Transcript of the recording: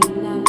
love.